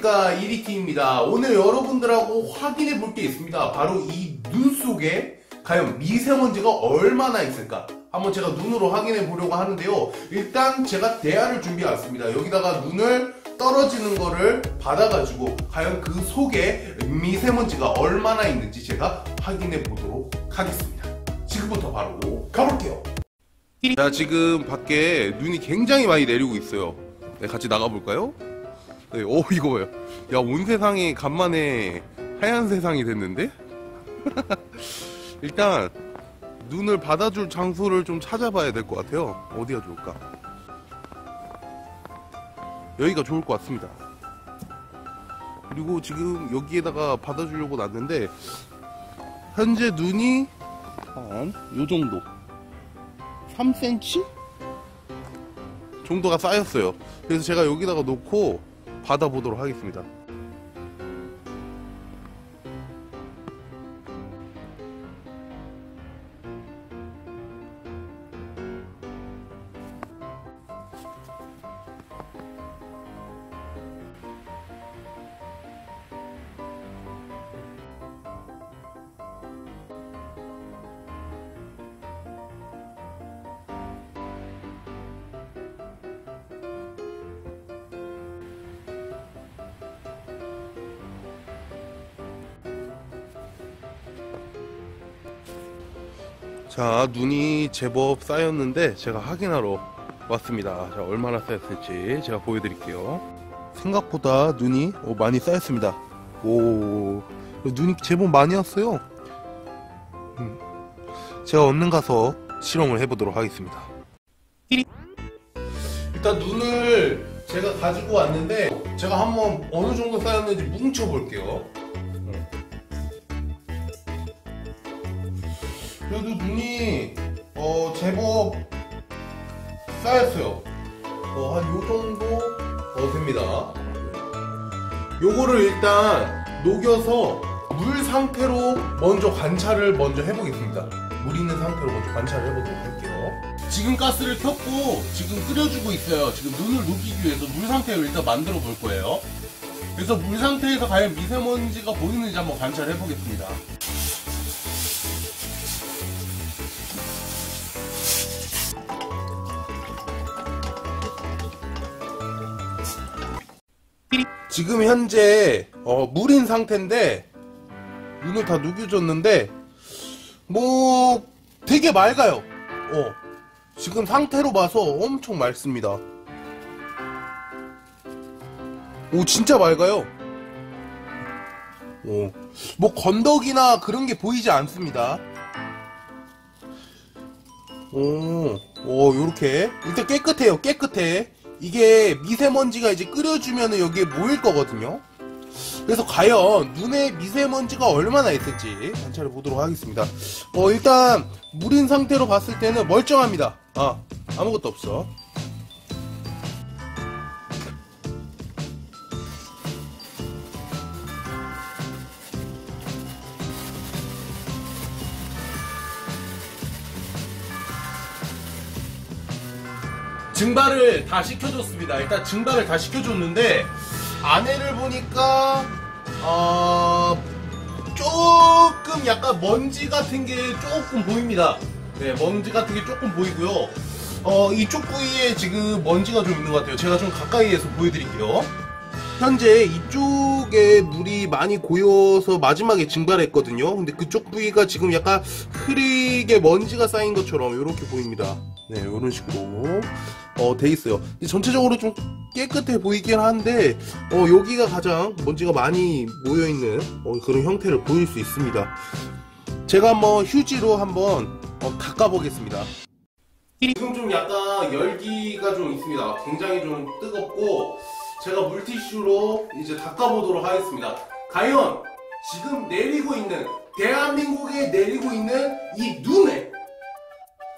안녕하십니까. 이리티입니다. 오늘 여러분들하고 확인해 볼 게 있습니다. 바로 이 눈 속에 과연 미세먼지가 얼마나 있을까? 한번 제가 눈으로 확인해 보려고 하는데요. 일단 제가 대야를 준비해 왔습니다. 여기다가 눈을 떨어지는 거를 받아가지고 과연 그 속에 미세먼지가 얼마나 있는지 제가 확인해 보도록 하겠습니다. 지금부터 바로 가볼게요. 자 지금 밖에 눈이 굉장히 많이 내리고 있어요. 네, 같이 나가볼까요? 네, 오 이거 봐요. 야, 온 세상이 간만에 하얀 세상이 됐는데? 일단 눈을 받아줄 장소를 좀 찾아봐야 될 것 같아요. 어디가 좋을까? 여기가 좋을 것 같습니다. 그리고 지금 여기에다가 받아주려고 놨는데 현재 눈이 한 요 정도 3cm 정도가 쌓였어요. 그래서 제가 여기다가 놓고 받아보도록 하겠습니다. 자, 눈이 제법 쌓였는데 제가 확인하러 왔습니다. 자, 얼마나 쌓였을지 제가 보여드릴게요. 생각보다 눈이 어, 많이 쌓였습니다. 오, 눈이 제법 많이 왔어요. 음, 제가 얼른 가서 실험을 해보도록 하겠습니다. 일단 눈을 제가 가지고 왔는데 제가 한번 어느 정도 쌓였는지 뭉쳐볼게요. 그래도 눈이 어 제법 쌓였어요. 어, 한 요 정도 어, 됩니다. 요거를 일단 녹여서 물 상태로 먼저 관찰을 먼저 해보겠습니다. 물 있는 상태로 먼저 관찰을 해보도록 할게요. 지금 가스를 켰고 지금 끓여주고 있어요. 지금 눈을 녹이기 위해서 물 상태를 일단 만들어 볼 거예요. 그래서 물 상태에서 과연 미세먼지가 보이는지 한번 관찰해 보겠습니다. 지금 현재 어, 물인 상태인데 눈을 다 녹여줬는데 뭐 되게 맑아요. 어, 지금 상태로 봐서 엄청 맑습니다. 오 진짜 맑아요. 오, 뭐 건더기나 그런 게 보이지 않습니다. 오, 오, 요렇게. 일단 깨끗해요, 깨끗해. 이게 미세먼지가 이제 끓여주면 여기에 모일 거거든요. 그래서 과연 눈에 미세먼지가 얼마나 있을지 관찰해 보도록 하겠습니다. 어, 일단 물인 상태로 봤을 때는 멀쩡합니다. 아, 아무것도 없어. 증발을 다 시켜줬습니다. 일단 증발을 다 시켜줬는데 안에를 보니까 어 조금 약간 먼지 같은 게 조금 보입니다. 네, 먼지 같은 게 조금 보이고요. 어 이쪽 부위에 지금 먼지가 좀 있는 것 같아요. 제가 좀 가까이에서 보여드릴게요. 현재 이쪽에 물이 많이 고여서 마지막에 증발했거든요. 근데 그쪽 부위가 지금 약간 흐리게 먼지가 쌓인 것처럼 이렇게 보입니다. 네, 이런 식으로 어, 돼 있어요. 전체적으로 좀 깨끗해 보이긴 한데 어, 여기가 가장 먼지가 많이 모여 있는 어, 그런 형태를 보일 수 있습니다. 제가 한번 휴지로 한번 어, 닦아보겠습니다. 지금 좀 약간 열기가 좀 있습니다. 굉장히 좀 뜨겁고 제가 물티슈로 이제 닦아보도록 하겠습니다. 과연 지금 내리고 있는 대한민국에 내리고 있는 이 눈에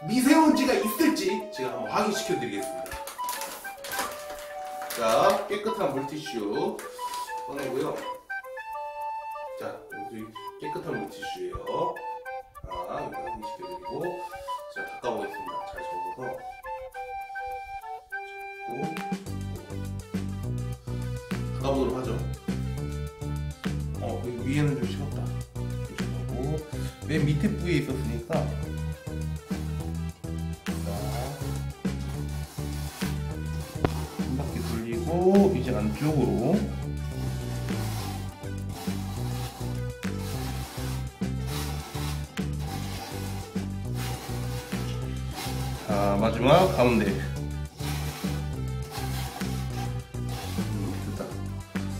미세먼지가 있을지 제가 한번 확인시켜 드리겠습니다. 자, 깨끗한 물티슈 꺼내고요. 자, 여기 깨끗한 물티슈예요. 자, 여기 확인시켜 드리고 자, 닦아보겠습니다. 잘 접어서 잡고 닦아보도록 하죠. 위에는 좀 식었다. 맨 밑에 부위에 있었으니까 이제 안쪽으로 자 마지막 가운데.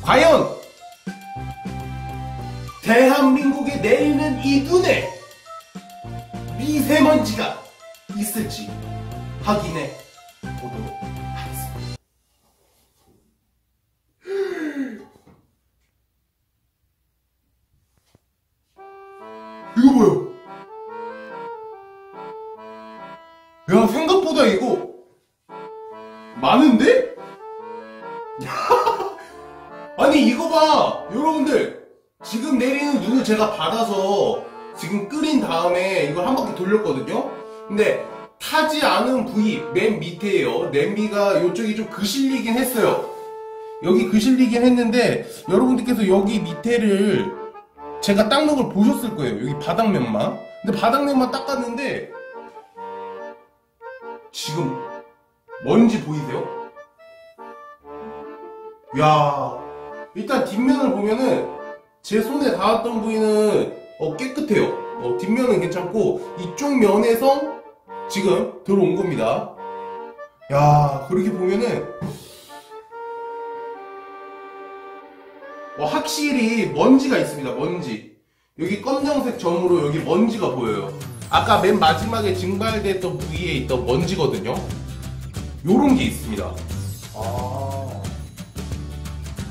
과연 대한민국에 내리는 이 눈에 미세먼지가 있을지 확인해 보도록 이거 뭐야? 야 생각보다 이거 많은데? 아니 이거 봐 여러분들 지금 내리는 눈을 제가 받아서 지금 끓인 다음에 이걸 한 바퀴 돌렸거든요 근데 타지 않은 부위 맨 밑에요 냄비가 이쪽이 좀 그실리긴 했어요 여기 그실리긴 했는데 여러분들께서 여기 밑에를 제가 닦는 걸 보셨을 거예요 여기 바닥면만 근데 바닥면만 닦았는데 지금 먼지 보이세요? 야 일단 뒷면을 보면은 제 손에 닿았던 부위는 어, 깨끗해요. 어, 뒷면은 괜찮고 이쪽 면에서 지금 들어온 겁니다. 야 그렇게 보면은 어, 확실히 먼지가 있습니다. 먼지. 여기 검정색 점으로 여기 먼지가 보여요. 아까 맨 마지막에 증발됐던 부위에 있던 먼지거든요. 요런 게 있습니다. 아.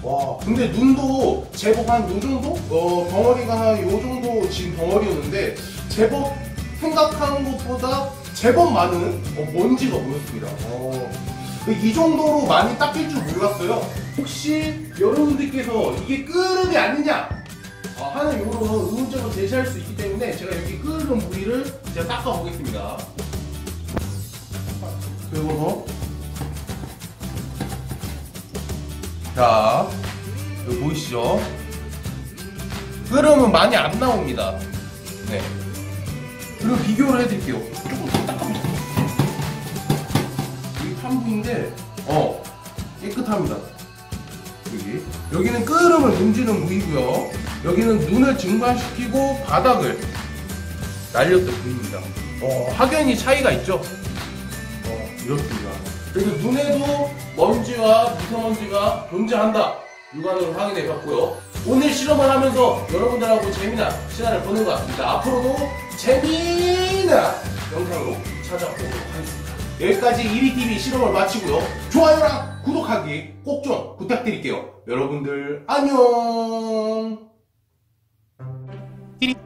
와, 근데 눈도 제법 한 요 정도? 어, 덩어리가 한 요 정도 진 덩어리였는데, 제법 생각하는 것보다 제법 많은 어, 먼지가 보였습니다. 어, 이 정도로 많이 닦일 줄 몰랐어요. 혹시 여러분들께서 이게 끓음이 아니냐? 어, 하는 요런 의문점을 제시할 수 있기 때문에 제가 여기 끓는 부위를 제가 닦아 보겠습니다. 그리고 자, 여기 보이시죠? 끓으면 많이 안 나옵니다. 네. 그리고 비교를 해드릴게요. 조금 더 판부인데, 어, 깨끗합니다. 여기. 여기는 끓음을 문지는 부위고요. 여기는 눈을 증발시키고 바닥을 날렸던 부위입니다. 어, 확연히 차이가 있죠? 어, 이렇습니다. 그래서 눈에도 먼지와 미세먼지가 존재한다. 육안으로 확인해 봤고요. 오늘 실험을 하면서 여러분들하고 재미난 시간을 보낸 것 같습니다. 앞으로도 재미난 영상으로 찾아오도록 하겠습니다. 여기까지 1위TV 실험을 마치고요. 좋아요랑 구독하기 꼭 좀 부탁드릴게요. 여러분들 안녕!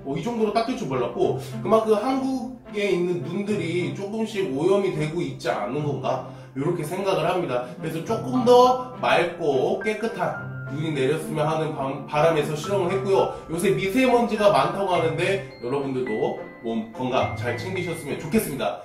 어, 이 정도로 닦일 줄 몰랐고 그만큼 한국에 있는 눈들이 조금씩 오염이 되고 있지 않은 건가 이렇게 생각을 합니다. 그래서 조금 더 맑고 깨끗한 눈이 내렸으면 하는 바- 바람에서 실험을 했고요. 요새 미세먼지가 많다고 하는데 여러분들도 몸 건강 잘 챙기셨으면 좋겠습니다.